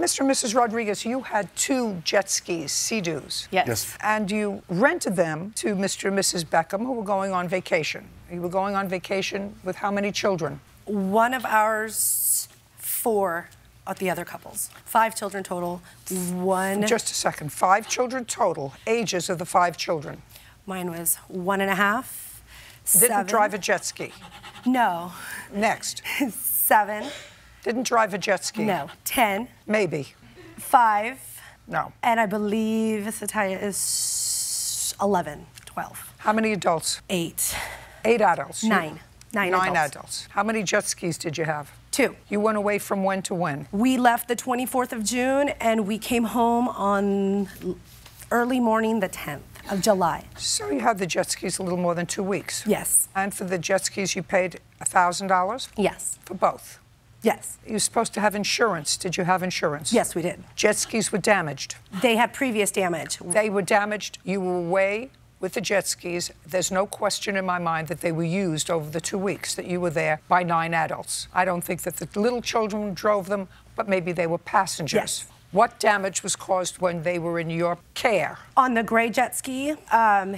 Mr. and Mrs. Rodriguez, you had two jet skis, Sea-Doos. Yes. Yes. And you rented them to Mr. and Mrs. Beckham, who were going on vacation. You were going on vacation with how many children? One of ours, four of the other couples. Five children total. One. Just a second. Five children total. Ages of the five children. Mine was one and a half. Didn't seven. drive a jet ski. No. Next. Seven. Didn't drive a jet ski. No. Ten. Maybe. Five. No. And I believe Satya is 11, 12, How many adults? 8, Eight adults. Nine. Nine Nine adults. adults. How many jet skis did you have? 2. You went away from when to when? We left the 24th of June and we came home on early morning the 10th of July. So you had the jet skis a little more than two weeks. Yes. And for the jet skis, you paid $1,000 Yes. for both. Yes. You were supposed to have insurance. Did you have insurance? Yes, we did. Jet skis were damaged. They had previous damage. They were damaged. You were away with the jet skis. There's no question in my mind that they were used over the two weeks that you were there by nine adults. I don't think that the little children drove them, but maybe they were passengers. Yes. What damage was caused when they were in your care? On the gray jet ski, um,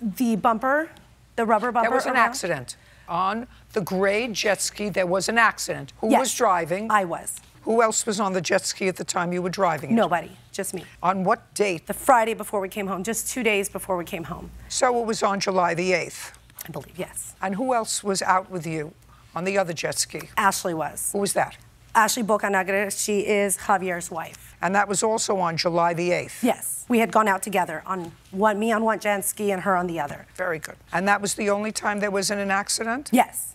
the bumper, the rubber bumper. There was an around- accident. On the gray jet ski, there was an accident. Who Yes. was driving? I was. Who else was on the jet ski at the time you were driving it? Nobody, just me. On what date? The Friday before we came home, just two days before we came home, So it was on July the 8th. I believe, yes. And who else was out with you on the other jet ski? Ashley was. Who was that? Ashley Bocanagre, she is Javier's wife. And that was also on July the 8th. Yes, we had gone out together on one, me on one jet ski and her on the other. Very good. And that was the only time there was an accident? Yes,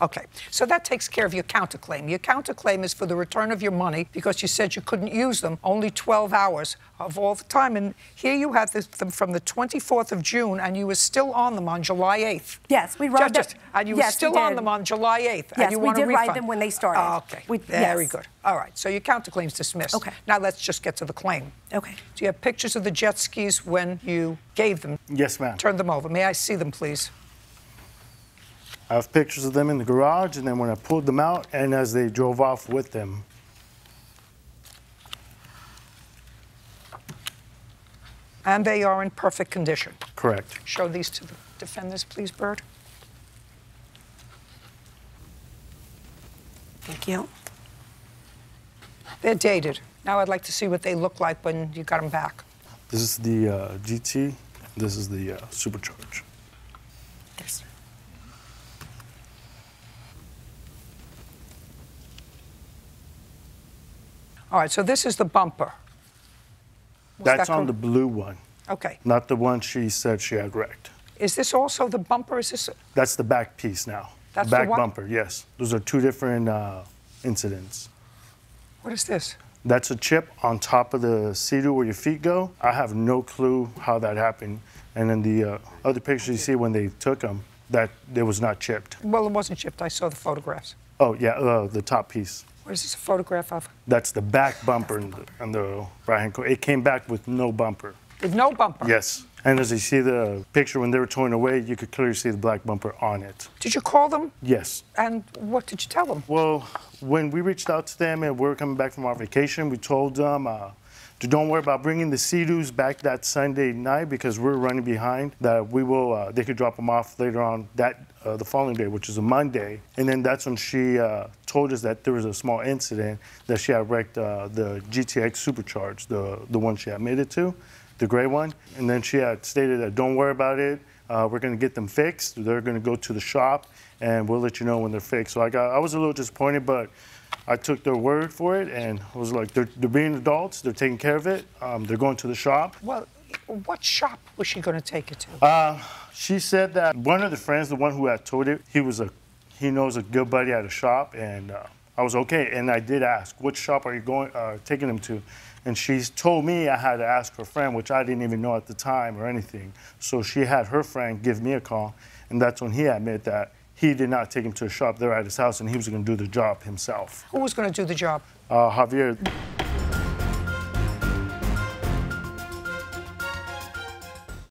Okay. So that takes care of your counterclaim. Your counterclaim is for the return of your money because you said you couldn't use them only 12 hours of all the time. And here you had this, them from the 24th of June and you were still on them on July 8th. Yes, we Just- rode them- just- And you were yes, we still on them on July 8th. and Yes, you we want did ride them when they started. Oh, okay. We- Very yes. good. All right. So your counterclaim's dismissed. Okay. Now let's just get to the claim. okay. Do you have pictures of the jet skis when you gave them? Yes, ma'am. Turn them over. May I see them, please? I have pictures of them in the garage, and then when I pulled them out, and as they drove off with them. And they are in perfect condition. Correct. Show these to the defendants, please, Bird. Thank you. They're dated. Now I'd like to see what they look like when you got them back. This is the uh, GT. This is the uh, Supercharge. All right, so this is the bumper. What's That's that on the blue one, Okay. not the one she said she had wrecked. Is this also the bumper? Is this? That's the back piece now. That's the back bumper, yes. Those are two different uh, incidents. What is this? That's a chip on top of the seat where your feet go. I have no clue how that happened. And then the uh, other pictures you see when they took them, that it was not chipped. Well, it wasn't chipped. I saw the photographs. Oh yeah, uh, the top piece. What is this a photograph of? That's the back bumper the, on the right hand corner. It came back with no bumper. With no bumper. Yes. And as you see the picture when they were towing away, you could clearly see the black bumper on it. Did you call them? Yes. And what did you tell them? Well, when we reached out to them and we were coming back from our vacation, we told them uh, don't worry about bringing the Sea-Doos back that Sunday night because we're running behind. That we will, uh, they could drop them off later on that uh, the following day, which is a Monday. And then that's when she uh, told us that there was a small incident that she had wrecked uh, the GTX Supercharge, the the one she admitted to, the gray one. And then she had stated that don't worry about it. Uh, we're going to get them fixed. They're going to go to the shop, and we'll let you know when they're fixed. So I got, I was a little disappointed, but I took their word for it, and I was like, they're, they're being adults. They're taking care of it. Um, they're going to the shop. Well, what shop was she going to take it to? Uh, she said that one of the friends, the one who had told it, he was a, he knows a good buddy at a shop, and uh, I was okay. And I did ask, what shop are you going, uh, taking him to? And she told me I had to ask her friend, which I didn't even know at the time or anything. So she had her friend give me a call, and that's when he admitted that he did not take him to a shop there at his house, and he was going to do the job himself. Who was going to do the job? Uh, Javier,